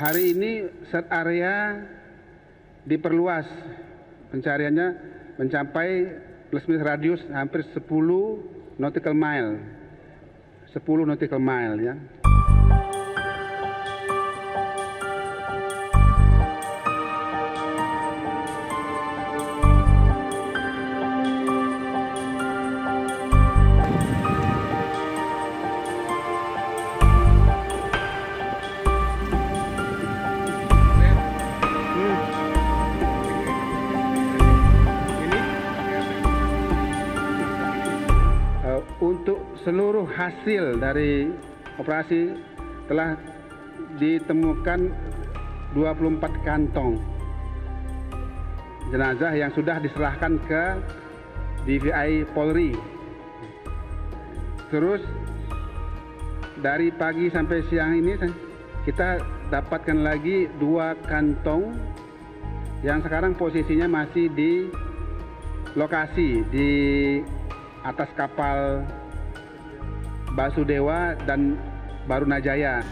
hari ini set area diperluas. Pencariannya mencapai plus minus radius hampir 10 nautical mile. 10 nautical mile ya untuk seluruh hasil dari operasi telah ditemukan 24 kantong jenazah yang sudah diserahkan ke DVI Polri. Terus dari pagi sampai siang ini kita dapatkan lagi dua kantong yang sekarang posisinya masih di lokasi di atas kapal Basudewa dan Barunajaya.